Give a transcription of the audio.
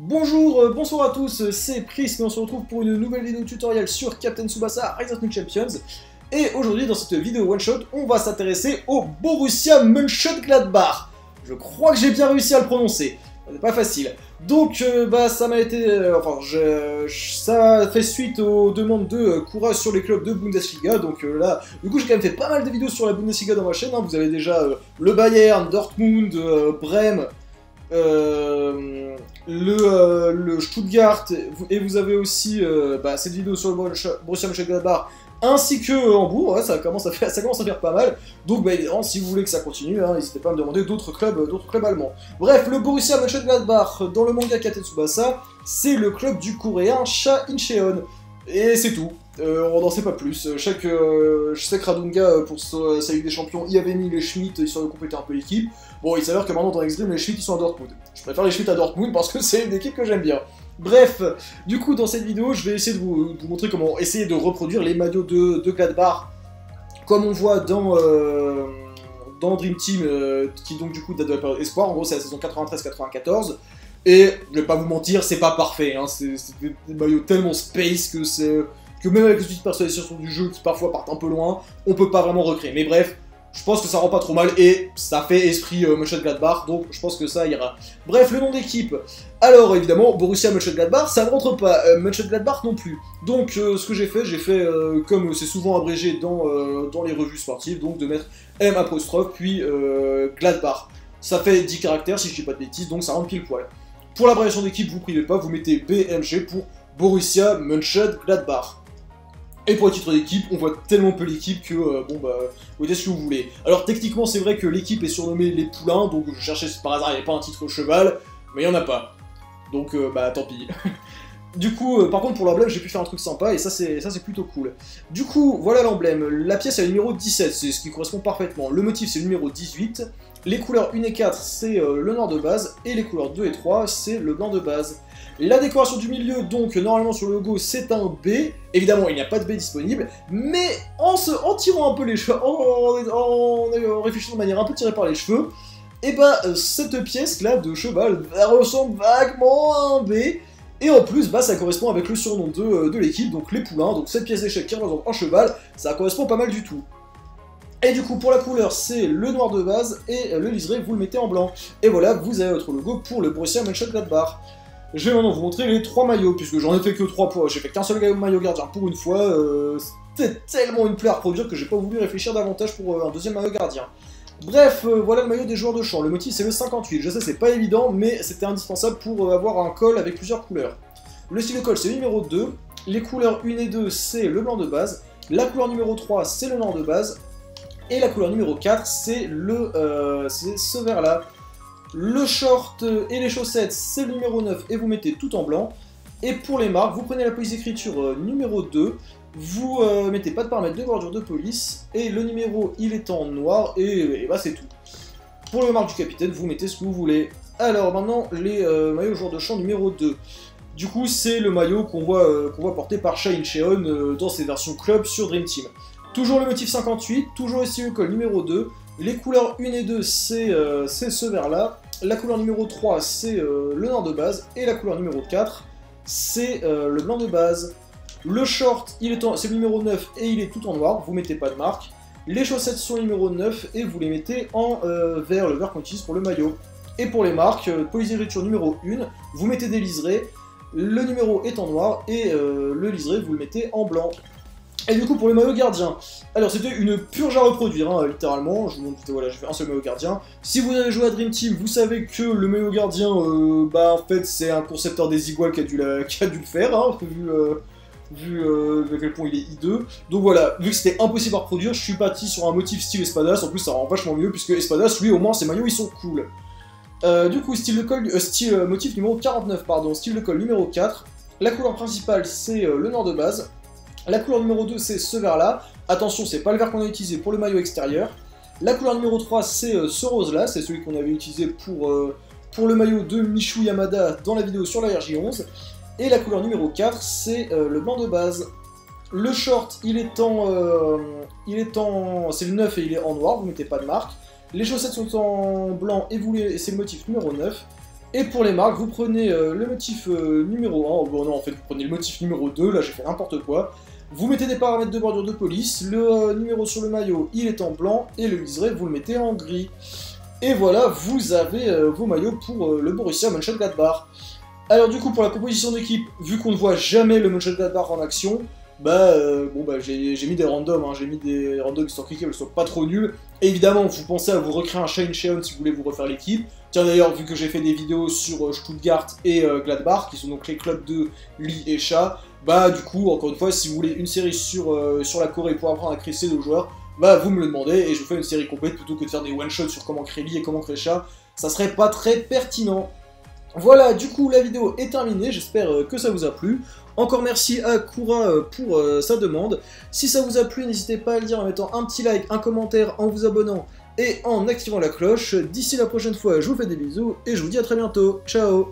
Bonjour, euh, bonsoir à tous, c'est Chris, et on se retrouve pour une nouvelle vidéo tutoriel sur Captain Tsubasa Rise of New Champions. Et aujourd'hui, dans cette vidéo one-shot, on va s'intéresser au Borussia Mönchengladbach. Je crois que j'ai bien réussi à le prononcer, c'est pas facile. Donc, euh, bah, ça m'a été... euh, enfin, je, ça fait suite aux demandes de euh, courage sur les clubs de Bundesliga, donc euh, là, du coup, j'ai quand même fait pas mal de vidéos sur la Bundesliga dans ma chaîne, hein. vous avez déjà euh, le Bayern, Dortmund, euh, Brême, euh, le, euh, le Stuttgart, et vous avez aussi euh, bah, cette vidéo sur le Borussia Mönchengladbach, ainsi que Hambourg, ouais, ça, commence à faire, pas mal, donc bah, évidemment, si vous voulez que ça continue, hein, n'hésitez pas à me demander d'autres clubs, euh, d'autres clubs allemands. Bref, le Borussia Mönchengladbach, dans le manga Katen Tsubasa, c'est le club du coréen Sha Incheon, et c'est tout. Euh, on n'en sait pas plus. Je sais que, euh, je sais que Radunga, euh, pour sa Ligue des Champions, y avait mis les Schmitt, histoire de compléter un peu l'équipe. Bon, il s'avère que maintenant dans Extreme, les Schmitt ils sont à Dortmund. Je préfère les Schmitt à Dortmund parce que c'est une équipe que j'aime bien. Bref, du coup, dans cette vidéo, je vais essayer de vous, montrer comment essayer de reproduire les maillots de, de Gladbach, comme on voit dans, euh, dans Dream Team, euh, qui donc du coup date de la période Espoir. En gros, c'est la saison 93-94. Et je vais pas vous mentir, c'est pas parfait. Hein. C'est des maillots tellement space que c'est que même avec les outils de personnalisation du jeu qui parfois partent un peu loin, on peut pas vraiment recréer. Mais bref, je pense que ça rend pas trop mal et ça fait esprit euh, Mönchengladbach, donc je pense que ça ira. Bref, le nom d'équipe. Alors évidemment, Borussia Mönchengladbach, ça ne rentre pas. Euh, Mönchengladbach non plus. Donc euh, ce que j'ai fait, j'ai fait euh, comme c'est souvent abrégé dans, euh, dans les revues sportives, donc de mettre M apostrophe puis Gladbach. Ça fait 10 caractères si je dis pas de bêtises, donc ça rentre pile poil. Pour l'abréviation d'équipe, vous privez pas, vous mettez BMG pour Borussia Mönchengladbach. Et pour le titre d'équipe, on voit tellement peu l'équipe que, euh, bon bah, vous dites ce que vous voulez. Alors techniquement, c'est vrai que l'équipe est surnommée les Poulains, donc je cherchais par hasard il n'y avait pas un titre cheval, mais il n'y en a pas. Donc euh, bah tant pis. du coup, euh, par contre pour l'emblème, j'ai pu faire un truc sympa, et ça c'est plutôt cool. Du coup, voilà l'emblème. La pièce est le numéro 17, c'est ce qui correspond parfaitement. Le motif c'est le numéro 18. Les couleurs 1 et 4, c'est euh, le noir de base, et les couleurs 2 et 3, c'est le blanc de base. La décoration du milieu, donc normalement sur le logo, c'est un B. Évidemment, il n'y a pas de B disponible, mais en, se, en tirant un peu les cheveux, en, réfléchissant de manière un peu tirée par les cheveux, et bah euh, cette pièce-là de cheval ressemble vaguement à un B. Et en plus, bah, ça correspond avec le surnom de, euh, de l'équipe, donc les poulains. Donc cette pièce d'échec qui représente un cheval, ça correspond pas mal du tout. Et du coup, pour la couleur, c'est le noir de base, et le liseré, vous le mettez en blanc. Et voilà, vous avez votre logo pour le Borussia Mönchengladbach. Je vais maintenant vous montrer les trois maillots, puisque j'en ai fait que trois pour... J'ai fait qu'un seul maillot gardien pour une fois. euh, C'était tellement une plaie à reproduire que j'ai pas voulu réfléchir davantage pour euh, un deuxième maillot gardien. Bref, euh, voilà le maillot des joueurs de champ. Le motif c'est le 58. Je sais, c'est pas évident, mais c'était indispensable pour euh, avoir un col avec plusieurs couleurs. Le style de col c'est le numéro 2. Les couleurs 1 et 2 c'est le blanc de base. La couleur numéro 3 c'est le noir de base. Et la couleur numéro 4 c'est le euh, ce vert là. Le short et les chaussettes c'est le numéro 9 et vous mettez tout en blanc. Et pour les marques, vous prenez la police d'écriture numéro 2, vous euh, mettez pas de paramètres de bordure de police, et le numéro il est en noir, et, bah c'est tout. Pour le marque du capitaine, vous mettez ce que vous voulez. Alors maintenant, les euh, maillots joueurs de champ numéro 2. Du coup, c'est le maillot qu'on voit, euh, porté par Shine Cheon euh, dans ses versions club sur Dream Team. Toujours le motif 58, toujours le style col numéro 2. Les couleurs 1 et 2, c'est ce vert là. La couleur numéro 3, c'est le noir de base. Et la couleur numéro 4, c'est le blanc de base. Le short, c'est le numéro 9 et il est tout en noir, vous mettez pas de marque. Les chaussettes sont numéro 9 et vous les mettez en euh, vert, le vert qu'on utilise pour le maillot. Et pour les marques, euh, numéro 1, vous mettez des liserés, le numéro est en noir et euh, le liseré vous le mettez en blanc. Et du coup pour le maillot gardien, alors c'était une purge à reproduire, hein, littéralement, je vous montre, voilà, j'ai fait un seul maillot gardien. Si vous avez joué à Dream Team, vous savez que le maillot gardien, euh, bah en fait c'est un concepteur des iguales qui a dû, le faire, hein, vu, vu euh, à quel point il est hideux. Donc voilà, vu que c'était impossible à reproduire, je suis parti sur un motif style Espadas, en plus ça rend vachement mieux, puisque Espadas, lui au moins ses maillots ils sont cool. Euh, du coup, style de col, euh, style, euh, motif numéro 49, pardon, style de col numéro 4. La couleur principale c'est euh, le noir de base. La couleur numéro 2 c'est ce vert là. Attention, c'est pas le vert qu'on a utilisé pour le maillot extérieur. La couleur numéro 3 c'est euh, ce rose là, c'est celui qu'on avait utilisé pour, euh, pour le maillot de Michou Yamada dans la vidéo sur la RJ11. Et la couleur numéro 4 c'est euh, le blanc de base. Le short il est en. euh, il est en. C'est le 9 et il est en noir, vous mettez pas de marque. Les chaussettes sont en blanc et c'est le motif numéro 9. Et pour les marques, vous prenez euh, le motif numéro 1, bon non en fait vous prenez le motif numéro 2, là j'ai fait n'importe quoi. Vous mettez des paramètres de bordure de police, le numéro sur le maillot il est en blanc, et le liseré vous le mettez en gris. Et voilà, vous avez vos maillots pour le Borussia Mönchengladbach. Alors du coup pour la composition d'équipe, vu qu'on ne voit jamais le Mönchengladbach en action, bah bon bah j'ai mis des randoms, hein. j'ai mis des randoms qui sont cliquables, qui sont pas trop nuls. évidemment, vous pensez à vous recréer un Shane Sheon si vous voulez vous refaire l'équipe. Tiens d'ailleurs, vu que j'ai fait des vidéos sur euh, Stuttgart et euh, Gladbach, qui sont donc les clubs de Lee et Chat, bah du coup, encore une fois, si vous voulez une série sur, euh, sur la Corée pour apprendre à créer ces deux joueurs, bah vous me le demandez et je vous fais une série complète plutôt que de faire des one-shots sur comment créer Lee et comment créer Chat. Ça serait pas très pertinent. Voilà, du coup, la vidéo est terminée, j'espère que ça vous a plu. Encore merci à Kura pour sa demande. Si ça vous a plu, n'hésitez pas à le dire en mettant un petit like, un commentaire, en vous abonnant et en activant la cloche. D'ici la prochaine fois, je vous fais des bisous et je vous dis à très bientôt. Ciao